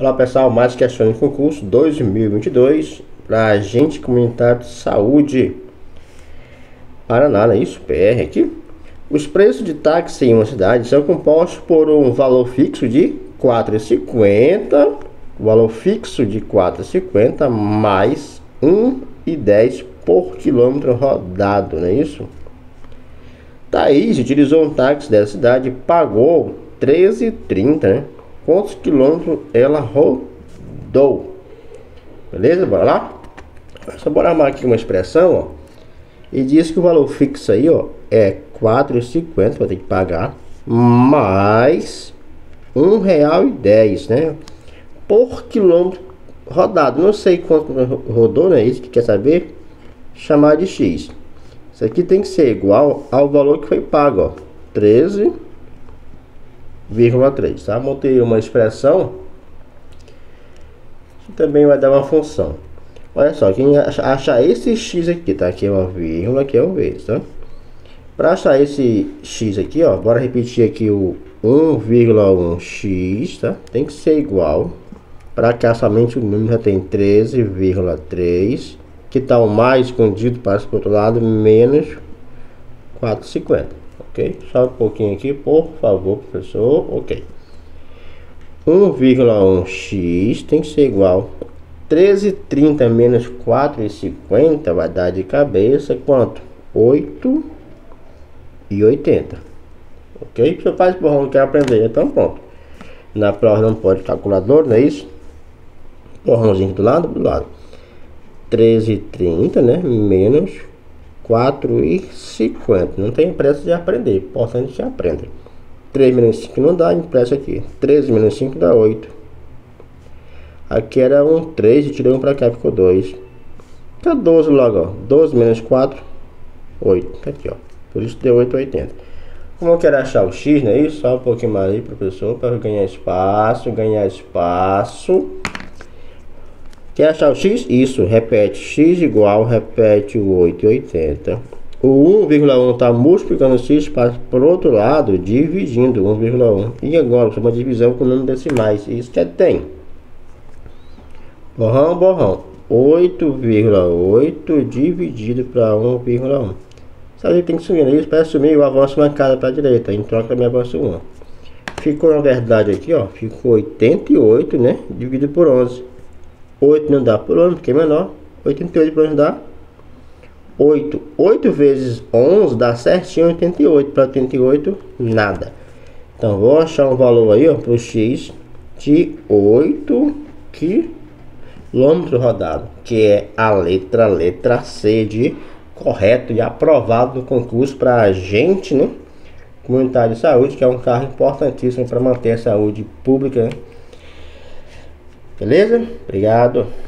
Olá pessoal, mais questões de concurso 2022 para agente comunitário de saúde Paraná, não é isso? PR aqui. Os preços de táxi em uma cidade são compostos por um valor fixo de R$ 4,50, valor fixo de R$ 4,50 mais R$ 1,10 por quilômetro rodado, não é isso? Thaís utilizou um táxi dessa cidade e pagou R$ 13,30, né? Quantos quilômetros ela rodou. Beleza? Bora lá? Só bora armar aqui uma expressão, ó. E diz que o valor fixo aí, ó, é R$4,50, vai ter que pagar, mais R$1,10, né? Por quilômetro rodado. Não sei quanto rodou, né? Isso que quer saber? Chamar de X. Isso aqui tem que ser igual ao valor que foi pago, ó. 13 0,3, tá? Montei uma expressão que também vai dar uma função. Olha só, quem achar esse x aqui, tá? Aqui é uma vírgula, aqui é um vezes, tá? Para achar esse x aqui, ó, bora repetir aqui o 1,1x, tá? Tem que ser igual. Para cá somente o número já tem 13,3, que tá o mais escondido para o outro lado, menos 4,50 ok? Só um pouquinho aqui, por favor, professor, ok. 1,1x tem que ser igual 13,30 menos 4,50 vai dar de cabeça quanto? 8,80 ok? Você faz por onde quer aprender, então pronto. Na prova não pode calculador, não é isso? Borrãozinho do lado, do lado. 13,30 né? Menos 4 e 50. Não tem pressa de aprender. Importante que aprenda. 3 menos 5 não dá, impresso aqui. 13 menos 5 dá 8. Aqui era um 3 e tirei um para cá, ficou 2. Tá 12 logo, ó. 12 menos 4, 8. Tá aqui, ó. Por isso deu 8,80. Como eu quero achar o x, não é isso? Só um pouquinho mais aí, professor, para ganhar espaço, ganhar espaço. Quer achar o x? Isso, repete x igual, repete o 8,80. O 1,1 está multiplicando x para o outro lado, dividindo 1,1. E agora, uma divisão com número decimais. Isso que é tem. Borrão, borrão. 8,8 dividido para 1,1. Sabe tem que sumir, né? isso? Para sumir, eu avanço uma para a direita. Em troca, me avanço uma. Ficou, na verdade, aqui, ó. Ficou 88, né? Dividido por 11. 8 não dá por ano, porque é menor. 88 por ano dá 8. 8 vezes 11 dá certinho 88. Para 88, nada. Então, vou achar um valor aí, ó, para o x de 8 quilômetros rodado, que é a letra, letra C de correto e aprovado no concurso para a gente, né? Comunitário de saúde, que é um carro importantíssimo para manter a saúde pública, né? Beleza? Obrigado.